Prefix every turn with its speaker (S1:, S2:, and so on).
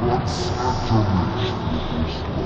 S1: Once activation